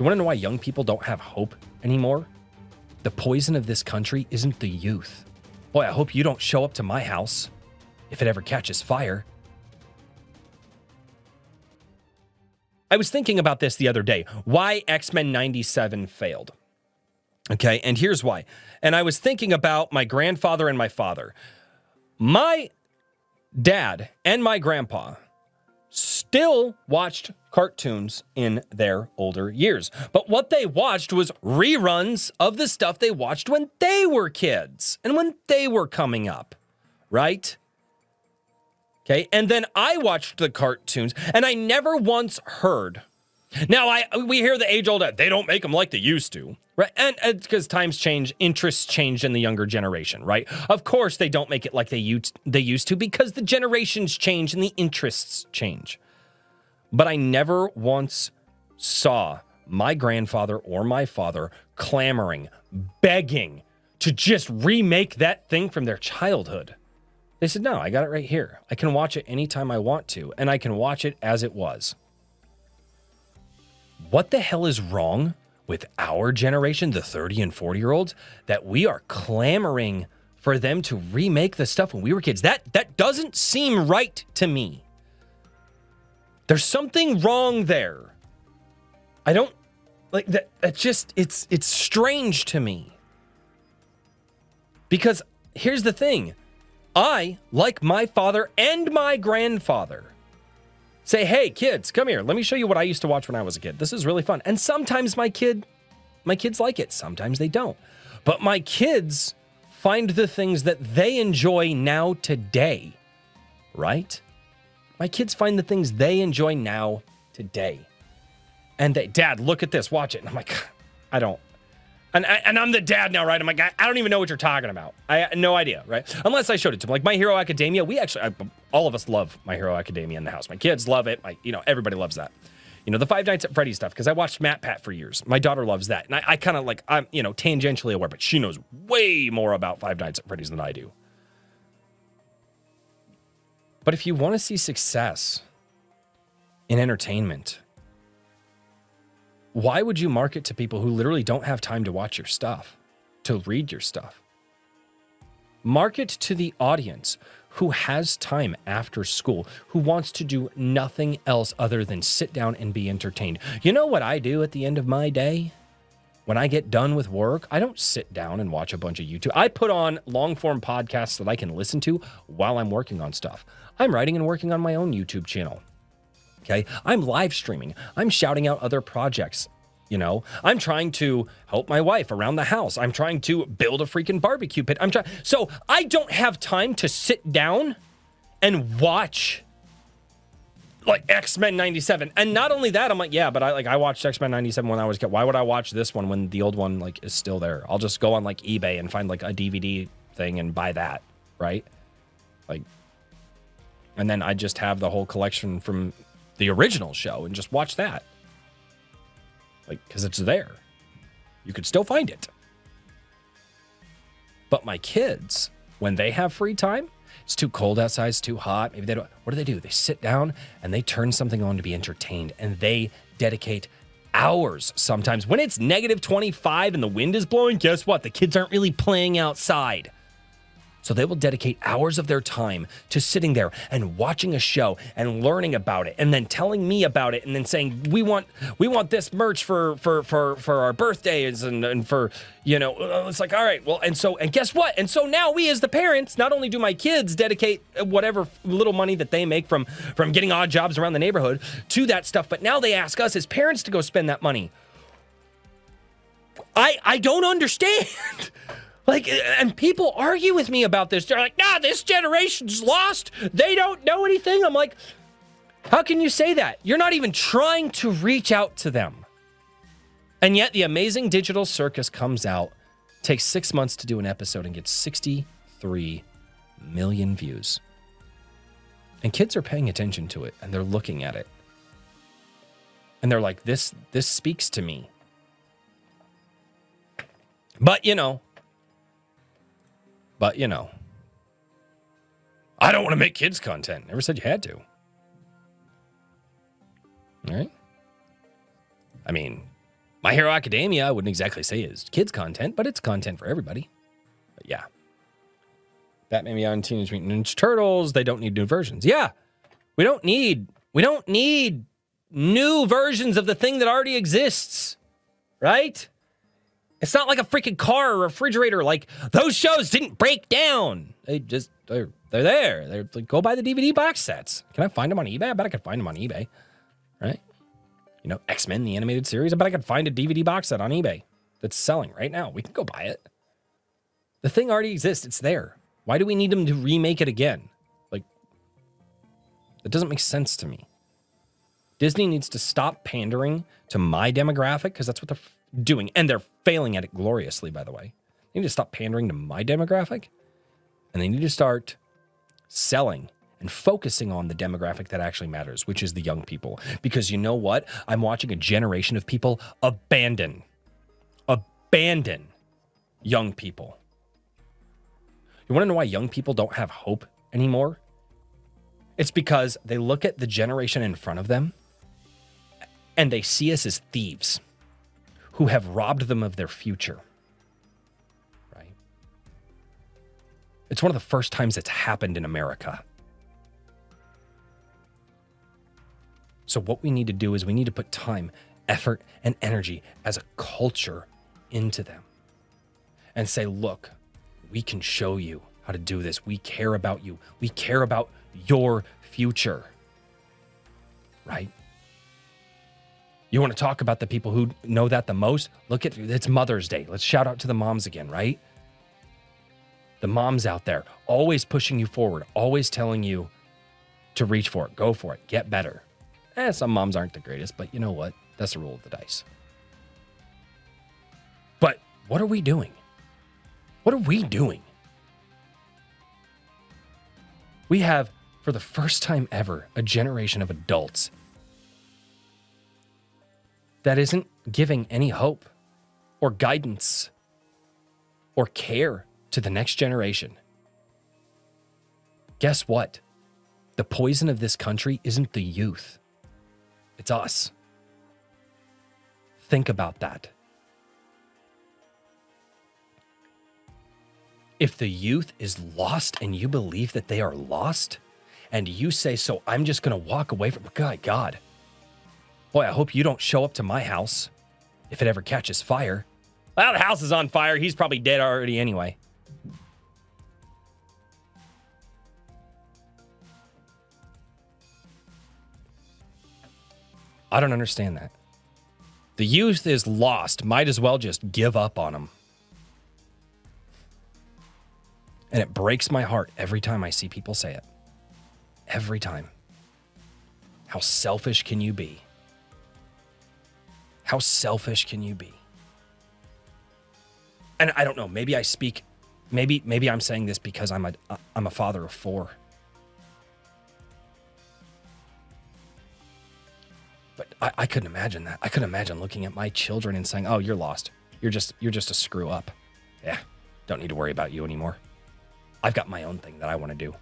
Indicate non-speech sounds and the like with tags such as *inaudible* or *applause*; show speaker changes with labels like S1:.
S1: You want to know why young people don't have hope anymore? The poison of this country isn't the youth. Boy, I hope you don't show up to my house if it ever catches fire. I was thinking about this the other day why X Men 97 failed. Okay, and here's why. And I was thinking about my grandfather and my father. My dad and my grandpa still watched cartoons in their older years. But what they watched was reruns of the stuff they watched when they were kids and when they were coming up, right? Okay. And then I watched the cartoons and I never once heard. Now I we hear the age old they don't make them like they used to. Right. And uh, it's because times change, interests change in the younger generation, right? Of course they don't make it like they used they used to because the generations change and the interests change. But I never once saw my grandfather or my father clamoring, begging to just remake that thing from their childhood. They said, No, I got it right here. I can watch it anytime I want to, and I can watch it as it was. What the hell is wrong with our generation, the 30 and 40 year olds, that we are clamoring for them to remake the stuff when we were kids? That that doesn't seem right to me. There's something wrong there. I don't like that. that just it's it's strange to me. Because here's the thing I, like my father and my grandfather, say, hey, kids, come here. Let me show you what I used to watch when I was a kid. This is really fun. And sometimes my kid, my kids like it. Sometimes they don't. But my kids find the things that they enjoy now today, right? My kids find the things they enjoy now today. And they, Dad, look at this, watch it. And I'm like, *laughs* I don't. And, and I'm the dad now, right? I'm like, I, I don't even know what you're talking about. I no idea, right? Unless I showed it to him. Like My Hero Academia, we actually, I, all of us love My Hero Academia in the house. My kids love it. My, you know, everybody loves that. You know, the Five Nights at Freddy's stuff, because I watched MatPat for years. My daughter loves that. And I, I kind of like, I'm, you know, tangentially aware, but she knows way more about Five Nights at Freddy's than I do. But if you want to see success in entertainment, why would you market to people who literally don't have time to watch your stuff, to read your stuff? Market to the audience who has time after school, who wants to do nothing else other than sit down and be entertained. You know what I do at the end of my day? When I get done with work, I don't sit down and watch a bunch of YouTube. I put on long form podcasts that I can listen to while I'm working on stuff. I'm writing and working on my own YouTube channel. Okay. I'm live streaming. I'm shouting out other projects. You know, I'm trying to help my wife around the house. I'm trying to build a freaking barbecue pit. I'm trying. So I don't have time to sit down and watch like X-Men 97. And not only that, I'm like, yeah, but I like I watched X-Men 97 when I was kid. Why would I watch this one when the old one like is still there? I'll just go on like eBay and find like a DVD thing and buy that, right? Like and then I just have the whole collection from the original show and just watch that. Like, because it's there. You could still find it. But my kids, when they have free time, it's too cold outside, it's too hot. Maybe they don't. What do they do? They sit down and they turn something on to be entertained and they dedicate hours sometimes. When it's negative 25 and the wind is blowing, guess what? The kids aren't really playing outside. So they will dedicate hours of their time to sitting there and watching a show and learning about it and then telling me about it and then saying we want we want this merch for for for for our birthdays and, and for you know uh, it's like all right well and so and guess what? And so now we as the parents not only do my kids dedicate whatever little money that they make from from getting odd jobs around the neighborhood to that stuff but now they ask us as parents to go spend that money. I I don't understand *laughs* Like, and people argue with me about this. They're like, nah, this generation's lost. They don't know anything. I'm like, how can you say that? You're not even trying to reach out to them. And yet, the amazing digital circus comes out, takes six months to do an episode, and gets 63 million views. And kids are paying attention to it and they're looking at it. And they're like, this, this speaks to me. But, you know, but, you know, I don't want to make kids content. Never said you had to. Right? I mean, My Hero Academia, I wouldn't exactly say is kids content, but it's content for everybody. But yeah. Batman Beyond Teenage Mutant Ninja Turtles, they don't need new versions. Yeah. We don't need we don't need new versions of the thing that already exists. Right? It's not like a freaking car or refrigerator. Like those shows didn't break down. They just they're they're there. They're like go buy the DVD box sets. Can I find them on eBay? I bet I could find them on eBay. Right? You know, X Men the animated series. I bet I could find a DVD box set on eBay that's selling right now. We can go buy it. The thing already exists. It's there. Why do we need them to remake it again? Like that doesn't make sense to me. Disney needs to stop pandering to my demographic because that's what they're doing. And they're failing at it gloriously, by the way. They need to stop pandering to my demographic and they need to start selling and focusing on the demographic that actually matters, which is the young people. Because you know what? I'm watching a generation of people abandon, abandon young people. You want to know why young people don't have hope anymore? It's because they look at the generation in front of them and they see us as thieves who have robbed them of their future. Right? It's one of the first times it's happened in America. So, what we need to do is we need to put time, effort, and energy as a culture into them and say, look, we can show you how to do this. We care about you. We care about your future. Right? You want to talk about the people who know that the most? Look at it's Mother's Day. Let's shout out to the moms again, right? The moms out there always pushing you forward, always telling you to reach for it, go for it, get better. Eh, some moms aren't the greatest, but you know what? That's the roll of the dice. But what are we doing? What are we doing? We have, for the first time ever, a generation of adults that isn't giving any hope or guidance or care to the next generation. Guess what? The poison of this country isn't the youth, it's us. Think about that. If the youth is lost and you believe that they are lost, and you say, So I'm just going to walk away from God, God, Boy, I hope you don't show up to my house if it ever catches fire. Well, the house is on fire. He's probably dead already anyway. I don't understand that. The youth is lost. Might as well just give up on them. And it breaks my heart every time I see people say it. Every time. How selfish can you be? How selfish can you be? And I don't know, maybe I speak maybe maybe I'm saying this because I'm a I'm a father of 4. But I, I couldn't imagine that. I couldn't imagine looking at my children and saying, "Oh, you're lost. You're just you're just a screw up. Yeah, don't need to worry about you anymore. I've got my own thing that I want to do."